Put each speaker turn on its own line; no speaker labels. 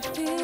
feel